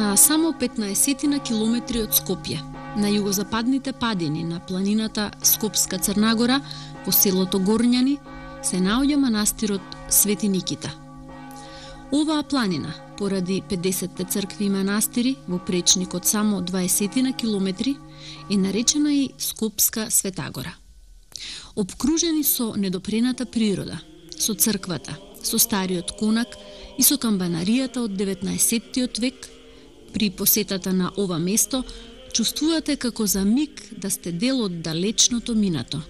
На само 15 на километри од Скопје, на југозападните падини на планината Скопска Црнагора, по селото Горњани, се наоѓа манастирот Свети Никита. Оваа планина, поради 50 цркви и манастири во пречник од само 20 на километри, е наречена и Скопска Светагора. Обкружени со недопрената природа, со црквата, со стариот конак и со камбанаријата од 19 век, при посетата на ова место, чувствувате како за миг да сте дел од далечното минато,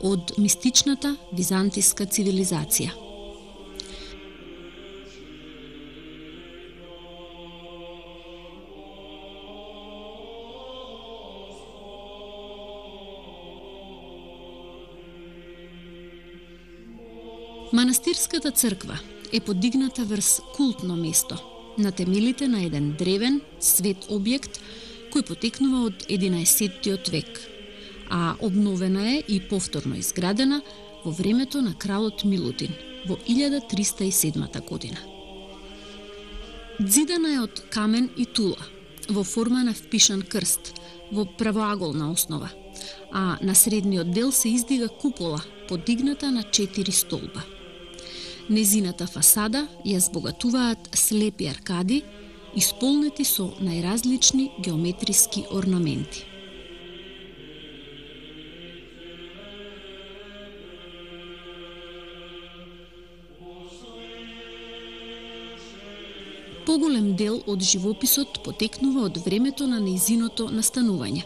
од мистичната византиска цивилизација. Манастирската црква е подигната врз култно место, на темелите на еден древен, свет објект, кој потекнува од 11 век, а обновена е и повторно изградена во времето на кралот Милутин во 1307 година. Дзидана е од камен и тула, во форма на впишан крст, во правоаголна основа, а на средниот дел се издига купола, подигната на четири столба – Незината фасада ја збогатуваат слепи аркади, исполнети со најразлични геометриски орнаменти. Поголем дел од живописот потекнува од времето на неизиното настанување,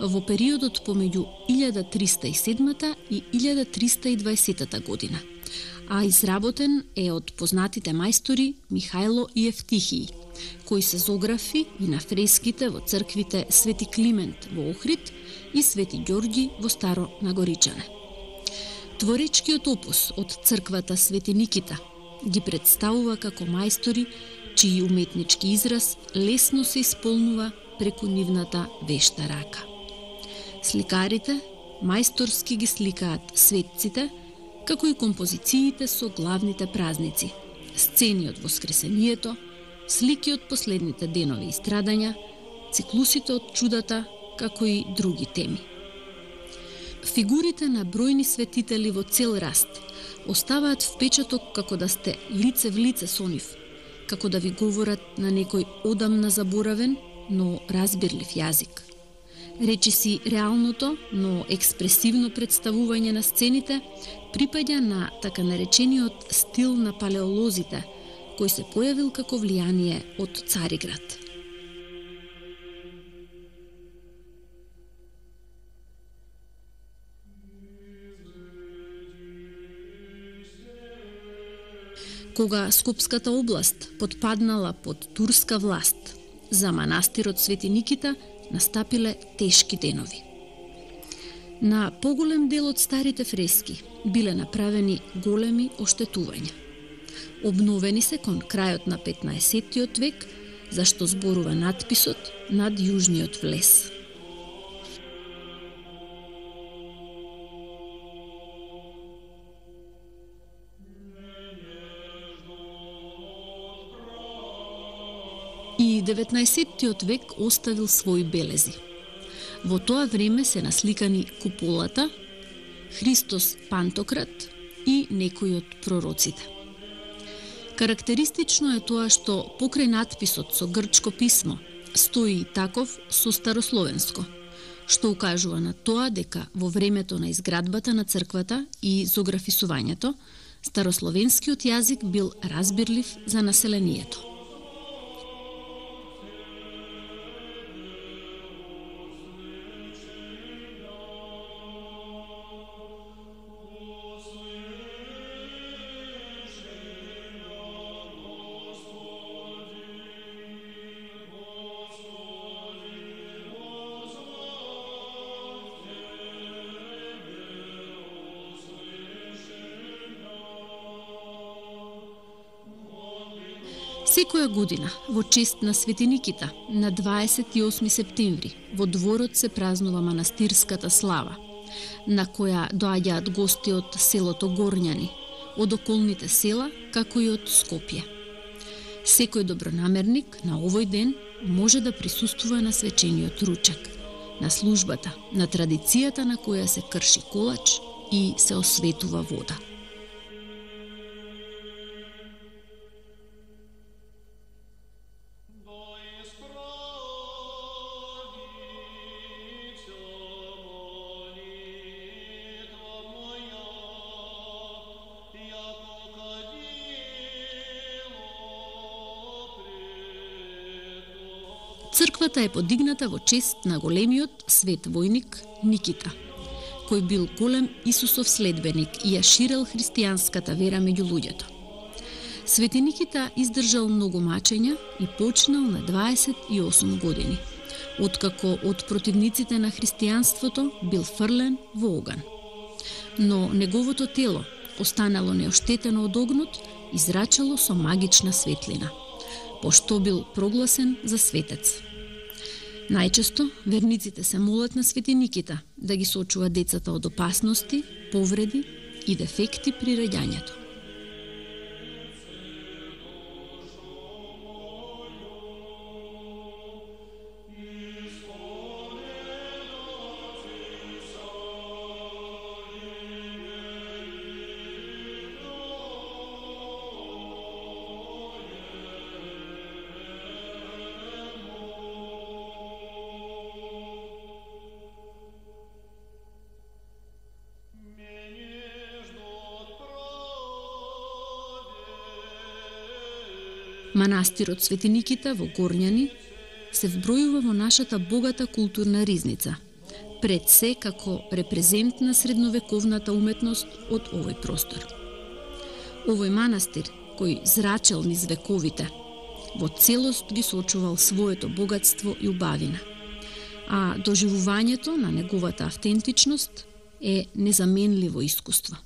во периодот помеѓу 1307 и 1320 година – а изработен е од познатите мајстори Михајло и Евтихиј, кои се зографи и на фреските во црквите Свети Климент во Охрид и Свети Ѓорги во Старо Нагоричане. Творечкиот опус од црквата Свети Никита ги представува како мајстори чиј уметнички израз лесно се исполнува преку нивната вешта рака. Сликарите мајсторски ги сликаат светците – како и композициите со главните празници, сцени од Воскресението, слики од последните денови и страдања, циклусите од чудата, како и други теми. Фигурите на бројни светители во цел раст оставаат впечаток како да сте лице в лице со нив, како да ви говорат на некој одамна заборавен, но разбирлив јазик. Речи си реалното, но експресивно представување на сцените припаѓа на така наречениот стил на палеолозите, кој се појавил како влијание од Цариград. Кога Скопската област подпаднала под турска власт, за манастирот Свети Никита – настапиле тешки денови. На поголем дел од старите фрески биле направени големи оштетувања. Обновени се кон крајот на 15 век, зашто зборува надписот над јужниот влез. 19-тиот век оставил своји белези. Во тоа време се насликани куполата, Христос Пантократ и некои од пророците. Карактеристично е тоа што покрај надписот со грчко писмо стои и таков со старословенско, што укажува на тоа дека во времето на изградбата на црквата и зографисувањето, старословенскиот јазик бил разбирлив за населението. Секоја година, во чест на Свети Никита, на 28 септември, во дворот се празнува манастирската слава, на која доаѓаат гости од селото Горњани, од околните села, како и од Скопје. Секој добронамерник на овој ден може да присуствува на свечениот ручек, на службата, на традицијата на која се крши колач и се осветува вода. Црквата е подигната во чест на големиот свет војник Никита, кој бил голем Исусов следбеник и ја ширел христијанската вера меѓу луѓето. Свети Никита издржал многу мачења и почнал на 28 години, откако од противниците на христијанството бил фрлен во оган. Но неговото тело останало неоштетено од огнот, израчало со магична светлина – пошто бил прогласен за светец. Најчесто, верниците се молат на Свети Никита да ги сочува децата од опасности, повреди и дефекти при раѓањето. Манастирот Свети Никита во Горњани се вбројува во нашата богата културна ризница, пред се како репрезент на средновековната уметност од овој простор. Овој манастир, кој зрачел низ вековите, во целост ги сочувал своето богатство и убавина, а доживувањето на неговата автентичност е незаменливо искуство.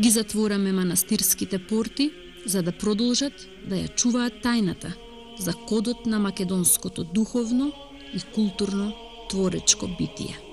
Ги затвораме манастирските порти за да продолжат да ја чуваат тајната за кодот на македонското духовно и културно творечко битие.